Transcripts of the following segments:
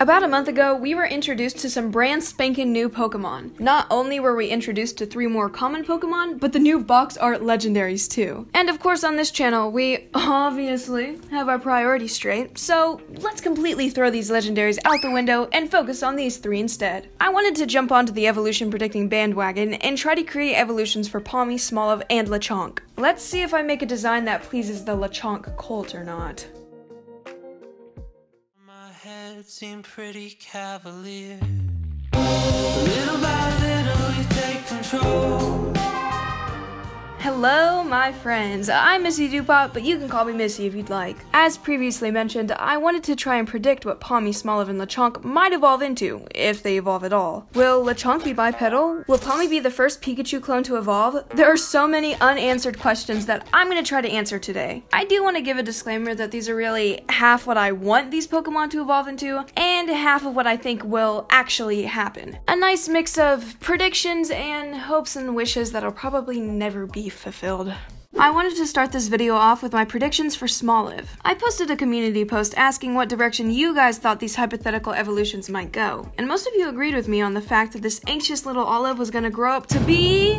About a month ago, we were introduced to some brand spanking new Pokemon. Not only were we introduced to three more common Pokemon, but the new box art legendaries too. And of course, on this channel, we obviously have our priorities straight, so let's completely throw these legendaries out the window and focus on these three instead. I wanted to jump onto the evolution predicting bandwagon and try to create evolutions for Pawmi, Smoliv, and Lechonk. Let's see if I make a design that pleases the Lechonk cult or not. Head seemed pretty cavalier. Hello, my friends. I'm Missy DoPop, but you can call me Missy if you'd like. As previously mentioned, I wanted to try and predict what Pawmi, Smoliv, and Lechonk might evolve into, if they evolve at all. Will Lechonk be bipedal? Will Pawmi be the first Pikachu clone to evolve? There are so many unanswered questions that I'm going to try to answer today. I do want to give a disclaimer that these are really half what I want these Pokemon to evolve into, and half of what I think will actually happen. A nice mix of predictions and hopes and wishes that'll probably never be fulfilled. I wanted to start this video off with my predictions for Smoliv. I posted a community post asking what direction you guys thought these hypothetical evolutions might go, and most of you agreed with me on the fact that this anxious little olive was gonna grow up to be.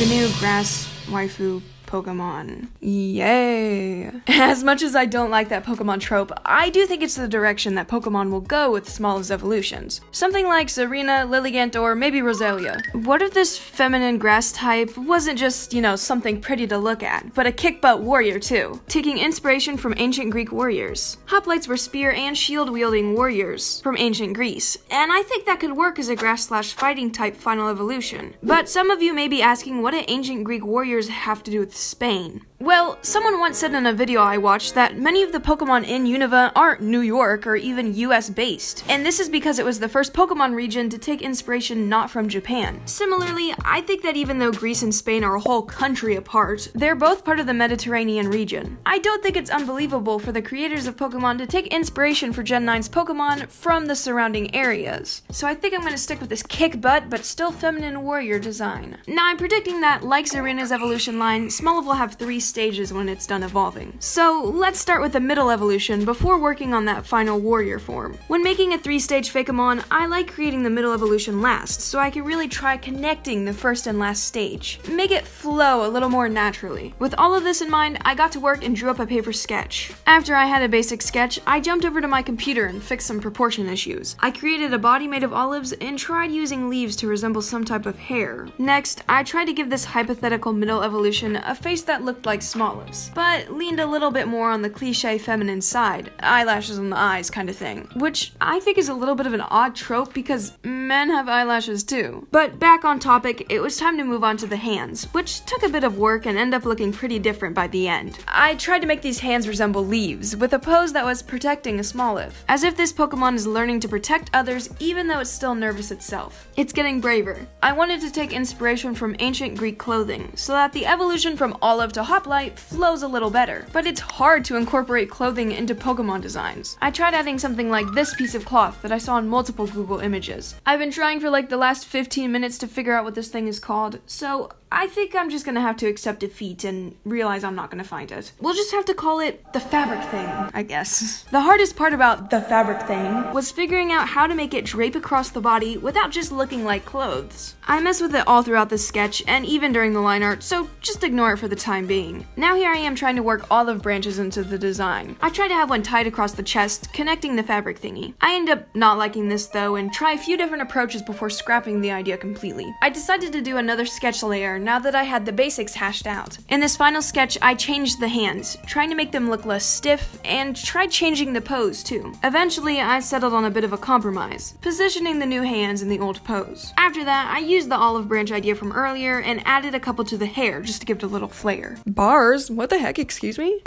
the new grass waifu Pokemon. Yay! As much as I don't like that Pokemon trope, I do think it's the direction that Pokemon will go with Smoliv's evolutions. Something like Tsareena, Lilligant, or maybe Roselia. What if this feminine grass type wasn't just, you know, something pretty to look at, but a kick butt warrior too? Taking inspiration from ancient Greek warriors. Hoplites were spear and shield wielding warriors from ancient Greece, and I think that could work as a grass slash fighting type final evolution. But some of you may be asking what do ancient Greek warriors have to do with Spain. Well, someone once said in a video I watched that many of the Pokemon in Unova aren't New York or even US based, and this is because it was the first Pokemon region to take inspiration not from Japan. Similarly, I think that even though Greece and Spain are a whole country apart, they're both part of the Mediterranean region. I don't think it's unbelievable for the creators of Pokemon to take inspiration for Gen 9's Pokemon from the surrounding areas. So I think I'm gonna stick with this kick butt but still feminine warrior design. Now I'm predicting that, like Tsareena's evolution line, Smoliv will have three stages when it's done evolving. So let's start with the middle evolution before working on that final warrior form. When making a three stage Fakemon, I like creating the middle evolution last, so I can really try connecting the first and last stage. Make it flow a little more naturally. With all of this in mind, I got to work and drew up a paper sketch. After I had a basic sketch, I jumped over to my computer and fixed some proportion issues. I created a body made of olives and tried using leaves to resemble some type of hair. Next, I tried to give this hypothetical middle evolution a face that looked like Smoliv's, but leaned a little bit more on the cliche feminine side, eyelashes on the eyes kind of thing, which I think is a little bit of an odd trope because men have eyelashes too. But back on topic, it was time to move on to the hands, which took a bit of work and ended up looking pretty different by the end. I tried to make these hands resemble leaves, with a pose that was protecting a small Smoliv, as if this Pokemon is learning to protect others even though it's still nervous itself. It's getting braver. I wanted to take inspiration from ancient Greek clothing, so that the evolution from olive to hoplite flows a little better, but it's hard to incorporate clothing into Pokemon designs. I tried adding something like this piece of cloth that I saw in multiple Google images. I've been trying for like the last 15 minutes to figure out what this thing is called, so I think I'm just gonna have to accept defeat and realize I'm not gonna find it. We'll just have to call it the fabric thing, I guess. The hardest part about the fabric thing was figuring out how to make it drape across the body without just looking like clothes. I mess with it all throughout this sketch and even during the line art, so just ignore it for the time being. Now here I am trying to work all olive branches into the design. I try to have one tied across the chest, connecting the fabric thingy. I end up not liking this though and try a few different approaches before scrapping the idea completely. I decided to do another sketch layer now that I had the basics hashed out. In this final sketch, I changed the hands, trying to make them look less stiff, and tried changing the pose too. Eventually, I settled on a bit of a compromise, positioning the new hands in the old pose. After that, I used the olive branch idea from earlier and added a couple to the hair just to give it a little flair. Bars? What the heck, excuse me?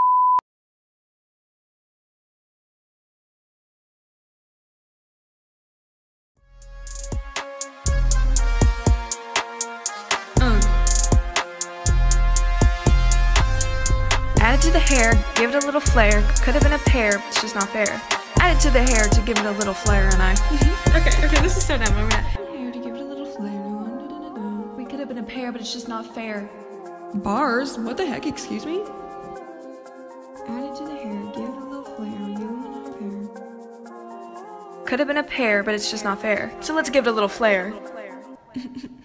The hair, give it a little flair. Could have been a pair, it's just not fair. Add it to the hair to give it a little flair, and I. Mm-hmm. okay, okay, this is so dumb. I'm gonna. Hair to give it a little flair. We could have been a pair, but it's just not fair. Bars? What the heck? Excuse me? Add it to the hair, give it a little flair. You and I pair. Could have been a pair, but it's just not fair. So let's give it a little flair.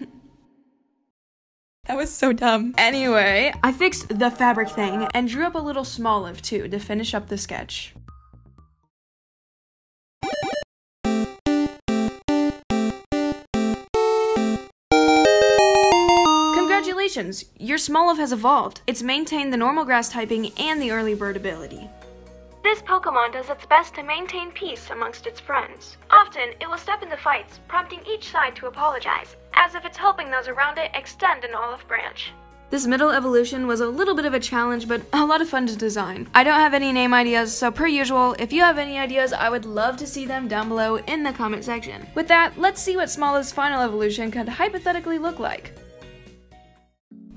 That was so dumb. Anyway, I fixed the fabric thing and drew up a little Smoliv too to finish up the sketch. Congratulations! Your Smoliv has evolved. It's maintained the normal grass typing and the early bird ability. This Pokemon does its best to maintain peace amongst its friends. Often, it will step into fights, prompting each side to apologize, as if it's helping those around it extend an olive branch. This middle evolution was a little bit of a challenge, but a lot of fun to design. I don't have any name ideas, so per usual, if you have any ideas, I would love to see them down below in the comment section. With that, let's see what Smoliv's final evolution could hypothetically look like.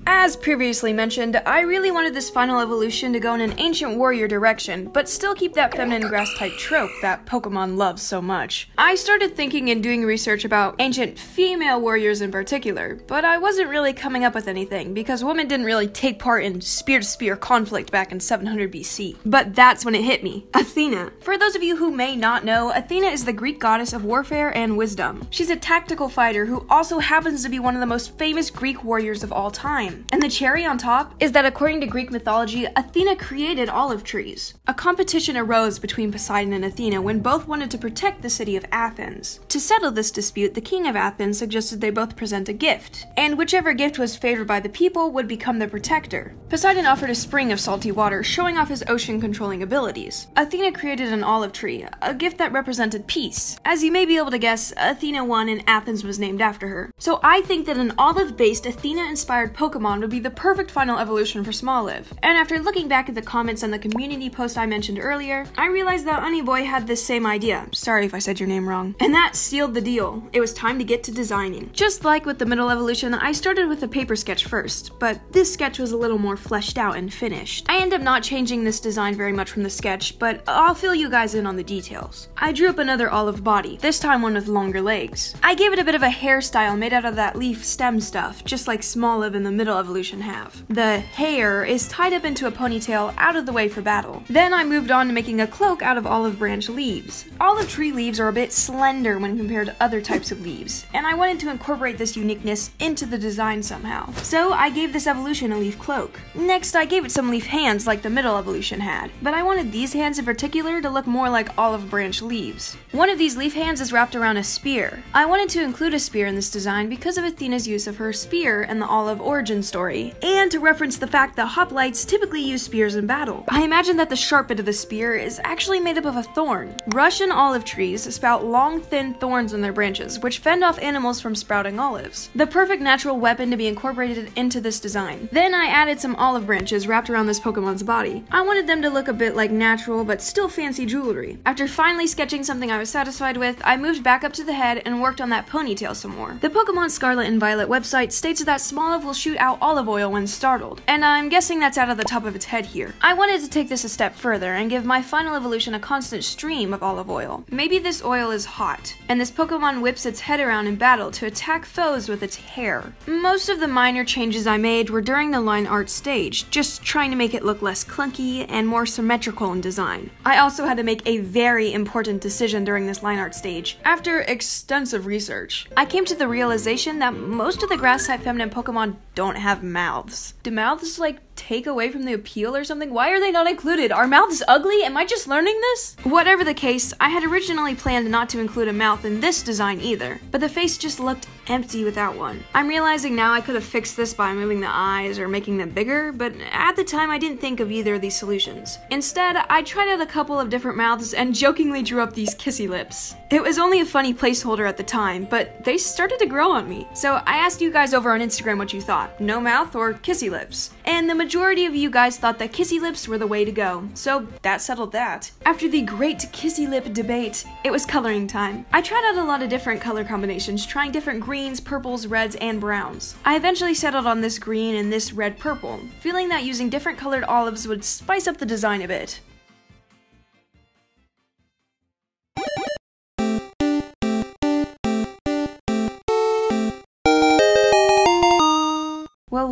As previously mentioned, I really wanted this final evolution to go in an ancient warrior direction, but still keep that feminine grass type trope that Pokemon loves so much. I started thinking and doing research about ancient female warriors in particular, but I wasn't really coming up with anything because women didn't really take part in spear to spear conflict back in 700 BC. But that's when it hit me Athena. For those of you who may not know, Athena is the Greek goddess of warfare and wisdom. She's a tactical fighter who also happens to be one of the most famous Greek warriors of all time And the cherry on top is that according to Greek mythology, Athena created olive trees. A competition arose between Poseidon and Athena when both wanted to protect the city of Athens. To settle this dispute, the king of Athens suggested they both present a gift, and whichever gift was favored by the people would become the protector. Poseidon offered a spring of salty water, showing off his ocean controlling abilities. Athena created an olive tree, a gift that represented peace. As you may be able to guess, Athena won and Athens was named after her. So I think that an olive based Athena inspired Pokemon Pokemon would be the perfect final evolution for Smoliv. And after looking back at the comments and the community post I mentioned earlier, I realized that Honeyboy had this same idea. Sorry if I said your name wrong. And that sealed the deal. It was time to get to designing. Just like with the middle evolution, I started with a paper sketch first, but this sketch was a little more fleshed out and finished. I end up not changing this design very much from the sketch, but I'll fill you guys in on the details. I drew up another olive body, this time one with longer legs. I gave it a bit of a hairstyle made out of that leaf stem stuff, just like Smoliv in the middle evolution have. The hair is tied up into a ponytail out of the way for battle. Then I moved on to making a cloak out of olive branch leaves. Olive tree leaves are a bit slender when compared to other types of leaves, and I wanted to incorporate this uniqueness into the design somehow. So I gave this evolution a leaf cloak. Next, I gave it some leaf hands like the middle evolution had, but I wanted these hands in particular to look more like olive branch leaves. One of these leaf hands is wrapped around a spear. I wanted to include a spear in this design because of Athena's use of her spear and the olive story, and to reference the fact that hoplites typically use spears in battle. I imagine that the sharp bit of the spear is actually made up of a thorn. Russian olive trees spout long, thin thorns on their branches, which fend off animals from sprouting olives. The perfect natural weapon to be incorporated into this design. Then I added some olive branches wrapped around this Pokemon's body. I wanted them to look a bit like natural, but still fancy jewelry. After finally sketching something I was satisfied with, I moved back up to the head and worked on that ponytail some more. The Pokemon Scarlet and Violet website states that Smoliv will shoot out olive oil when startled, and I'm guessing that's out of the top of its head here. I wanted to take this a step further and give my final evolution a constant stream of olive oil. Maybe this oil is hot, and this Pokemon whips its head around in battle to attack foes with its hair. Most of the minor changes I made were during the line art stage, just trying to make it look less clunky and more symmetrical in design. I also had to make a very important decision during this line art stage. After extensive research, I came to the realization that most of the grass type feminine Pokemon don't have mouths. Do mouths like take away from the appeal or something? Why are they not included? Are mouths ugly? Am I just learning this? Whatever the case, I had originally planned not to include a mouth in this design either, but the face just looked empty without one. I'm realizing now I could have fixed this by moving the eyes or making them bigger, but at the time I didn't think of either of these solutions. Instead, I tried out a couple of different mouths and jokingly drew up these kissy lips. It was only a funny placeholder at the time, but they started to grow on me. So I asked you guys over on Instagram what you thought no mouth or kissy lips? And the majority of you guys thought that kissy lips were the way to go, so that settled that. After the great kissy lip debate, it was coloring time. I tried out a lot of different color combinations, trying different greens, purples, reds, and browns. I eventually settled on this green and this red purple, feeling that using different colored olives would spice up the design a bit.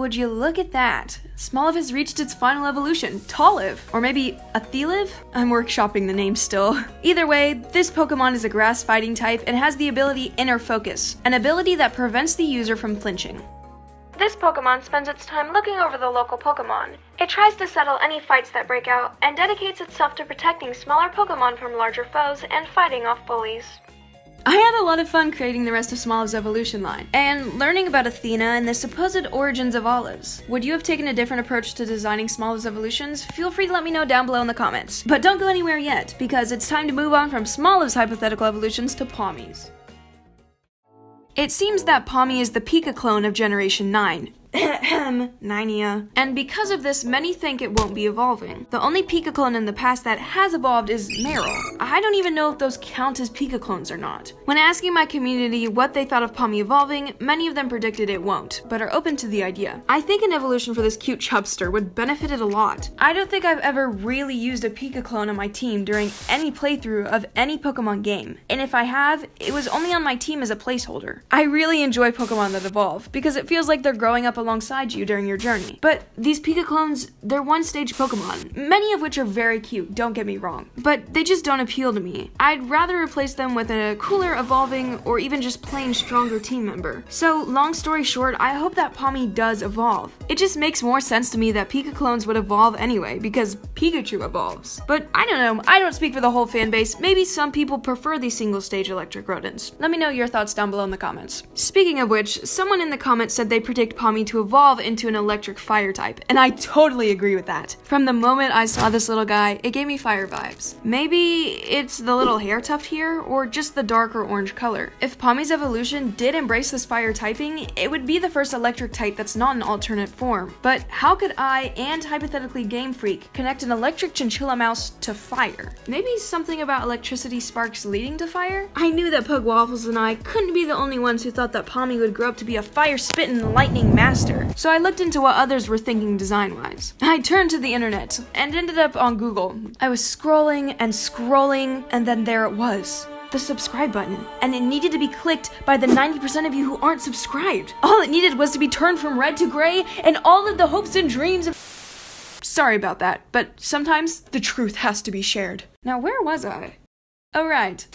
Would you look at that? Smoliv has reached its final evolution, Toliv, or maybe Atheliv? I'm workshopping the name still. Either way, this Pokemon is a grass fighting type and has the ability Inner Focus, an ability that prevents the user from flinching. This Pokemon spends its time looking over the local Pokemon. It tries to settle any fights that break out and dedicates itself to protecting smaller Pokemon from larger foes and fighting off bullies. I had a lot of fun creating the rest of Smoliv's evolution line, and learning about Athena and the supposed origins of olives. Would you have taken a different approach to designing Smoliv's evolutions? Feel free to let me know down below in the comments. But don't go anywhere yet, because it's time to move on from Smoliv's hypothetical evolutions to Pawmi's. It seems that Pawmi is the Pika clone of Generation 9, Ninea. And because of this, many think it won't be evolving. The only Pika clone in the past that has evolved is Marill. I don't even know if those count as Pika clones or not. When asking my community what they thought of Pawmi evolving, many of them predicted it won't, but are open to the idea. I think an evolution for this cute chubster would benefit it a lot. I don't think I've ever really used a Pika clone on my team during any playthrough of any Pokemon game, and if I have, it was only on my team as a placeholder. I really enjoy Pokemon that evolve, because it feels like they're growing up alongside you during your journey. But these Pika clones, they're one stage Pokemon, many of which are very cute, don't get me wrong, but they just don't appeal to me. I'd rather replace them with a cooler, evolving, or even just plain stronger team member. So, long story short, I hope that Pawmi does evolve. It just makes more sense to me that Pika clones would evolve anyway, because Pikachu evolves. But I don't know, I don't speak for the whole fan base. Maybe some people prefer these single stage electric rodents. Let me know your thoughts down below in the comments. Speaking of which, someone in the comments said they predict Pawmi to evolve into an electric fire type, and I totally agree with that. From the moment I saw this little guy, it gave me fire vibes. Maybe it's the little hair tuft here, or just the darker orange color. If Pawmi's evolution did embrace this fire typing, it would be the first electric type that's not an alternate form. But how could I, and hypothetically Game Freak, connect an electric chinchilla mouse to fire? Maybe something about electricity sparks leading to fire? I knew that Pug Waffles and I couldn't be the only ones who thought that Pommy would grow up to be a fire spitting lightning master. So I looked into what others were thinking design wise. I turned to the internet and ended up on Google. I was scrolling and scrolling, and then there it was the subscribe button, and it needed to be clicked by the 90% of you who aren't subscribed. All it needed was to be turned from red to gray, and all of the hopes and dreams of. Sorry about that, but sometimes the truth has to be shared. Now, where was I? Oh, right.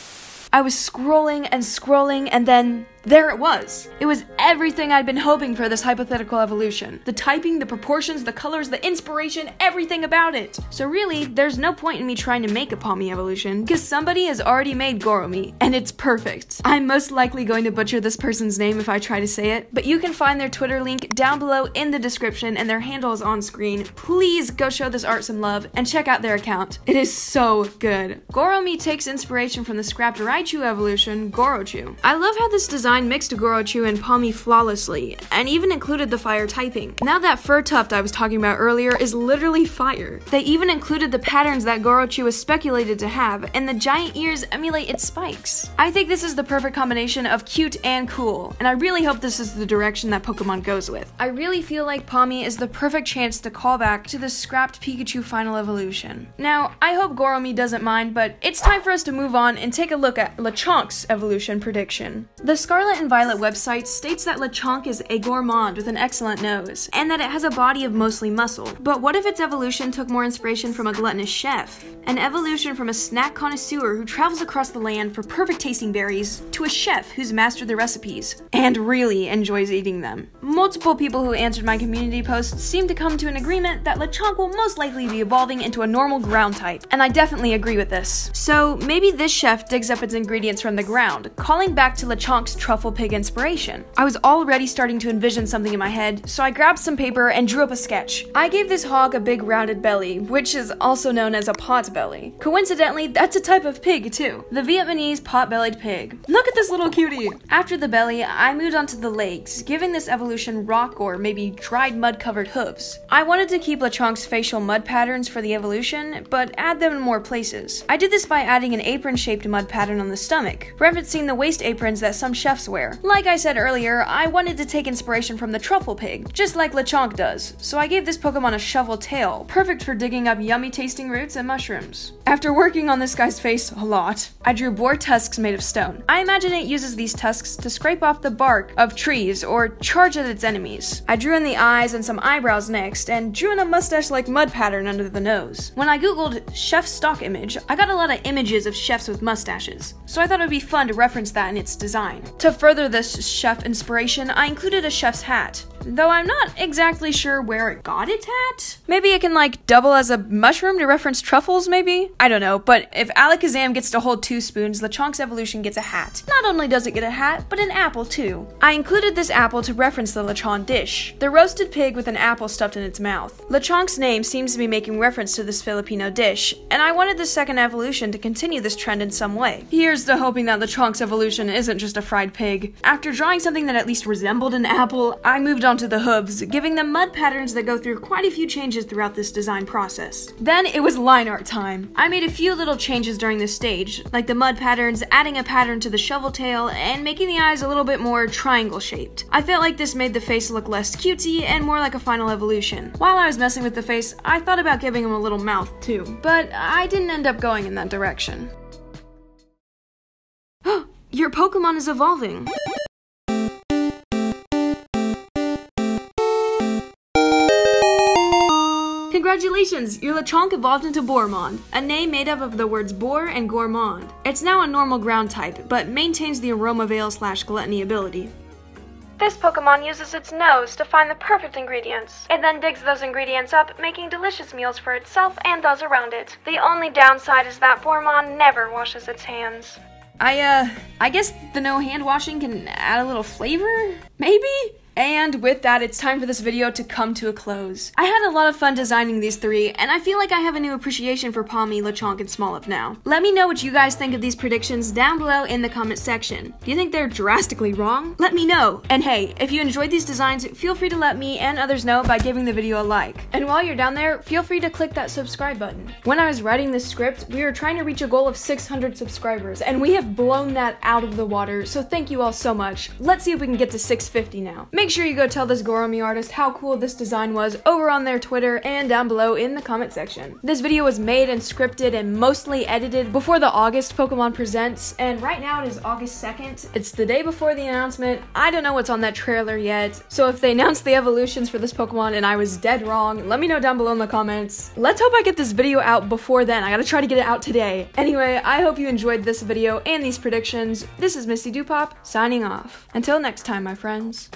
I was scrolling and scrolling, and then there it was. It was everything I'd been hoping for this hypothetical evolution. The typing, the proportions, the colors, the inspiration, everything about it. So really, there's no point in me trying to make a Pawmi evolution, because somebody has already made Goromi, and it's perfect. I'm most likely going to butcher this person's name if I try to say it, but you can find their Twitter link down below in the description, and their handle is on screen. Please go show this art some love, and check out their account. It is so good. Goromi takes inspiration from the scrapped Raichu evolution, Gorochu. I love how this design mixed Gorochu and Pawmi flawlessly, and even included the fire typing. Now that fur tuft I was talking about earlier is literally fire. They even included the patterns that Gorochu was speculated to have, and the giant ears emulate its spikes. I think this is the perfect combination of cute and cool, and I really hope this is the direction that Pokemon goes with. I really feel like Pawmi is the perfect chance to call back to the scrapped Pikachu final evolution. Now, I hope Goromi doesn't mind, but it's time for us to move on and take a look at Lechonk's evolution prediction. The Scarlet and Violet website states that Lechonk is a gourmand with an excellent nose, and that it has a body of mostly muscle. But what if its evolution took more inspiration from a gluttonous chef? An evolution from a snack connoisseur who travels across the land for perfect tasting berries to a chef who's mastered the recipes and really enjoys eating them. Multiple people who answered my community post seem to come to an agreement that Lechonk will most likely be evolving into a normal ground type, and I definitely agree with this. So maybe this chef digs up its ingredients from the ground, calling back to Lechonk's truffle pig inspiration. I was already starting to envision something in my head, so I grabbed some paper and drew up a sketch. I gave this hog a big rounded belly, which is also known as a pot belly. Coincidentally, that's a type of pig too. The Vietnamese pot-bellied pig. Look at this little cutie! After the belly, I moved on to the legs, giving this evolution rock or maybe dried mud-covered hooves. I wanted to keep Lechonk's facial mud patterns for the evolution, but add them in more places. I did this by adding an apron-shaped mud pattern on the stomach, referencing the waist aprons that some chefs glassware. Like I said earlier, I wanted to take inspiration from the truffle pig, just like Lechonk does, so I gave this Pokemon a shovel tail, perfect for digging up yummy tasting roots and mushrooms. After working on this guy's face a lot, I drew boar tusks made of stone. I imagine it uses these tusks to scrape off the bark of trees or charge at its enemies. I drew in the eyes and some eyebrows next, and drew in a mustache like mud pattern under the nose. When I googled chef stock image, I got a lot of images of chefs with mustaches, so I thought it would be fun to reference that in its design. To further this chef inspiration, I included a chef's hat though I'm not exactly sure where it got its hat. Maybe it can like double as a mushroom to reference truffles, maybe? I don't know, but if Alakazam gets to hold two spoons, Lechonk's evolution gets a hat. Not only does it get a hat, but an apple too. I included this apple to reference the Lechonk dish, the roasted pig with an apple stuffed in its mouth. Lechonk's name seems to be making reference to this Filipino dish, and I wanted the second evolution to continue this trend in some way. Here's to hoping that Lechonk's evolution isn't just a fried pig. After drawing something that at least resembled an apple, I moved on to the hooves, giving them mud patterns that go through quite a few changes throughout this design process. Then it was line art time. I made a few little changes during this stage, like the mud patterns, adding a pattern to the shovel tail, and making the eyes a little bit more triangle shaped. I felt like this made the face look less cutesy and more like a final evolution. While I was messing with the face, I thought about giving him a little mouth too, but I didn't end up going in that direction. Your Pokemon is evolving. Congratulations! Your Lechonk evolved into Bormond, a name made up of the words boar and gourmand. It's now a normal ground type, but maintains the aroma veil slash gluttony ability. This Pokemon uses its nose to find the perfect ingredients. It then digs those ingredients up, making delicious meals for itself and those around it. The only downside is that Bormon never washes its hands. I, uh, I guess the no hand washing can add a little flavor? Maybe? And with that, it's time for this video to come to a close. I had a lot of fun designing these three, and I feel like I have a new appreciation for Pawmi, Lechonk, and Smoliv now. Let me know what you guys think of these predictions down below in the comment section. Do you think they're drastically wrong? Let me know. And hey, if you enjoyed these designs, feel free to let me and others know by giving the video a like. And while you're down there, feel free to click that subscribe button. When I was writing this script, we were trying to reach a goal of 600 subscribers, and we have blown that out of the water, so thank you all so much. Let's see if we can get to 650 now. Make sure you go tell this Goromi artist how cool this design was over on their Twitter and down below in the comment section. This video was made and scripted and mostly edited before the August Pokemon Presents, and right now it is August 2nd. It's the day before the announcement. I don't know what's on that trailer yet, so if they announce the evolutions for this Pokemon and I was dead wrong, let me know down below in the comments. Let's hope I get this video out before then. I gotta try to get it out today. Anyway, I hope you enjoyed this video and these predictions. This is Missy DoPop, signing off. Until next time, my friends.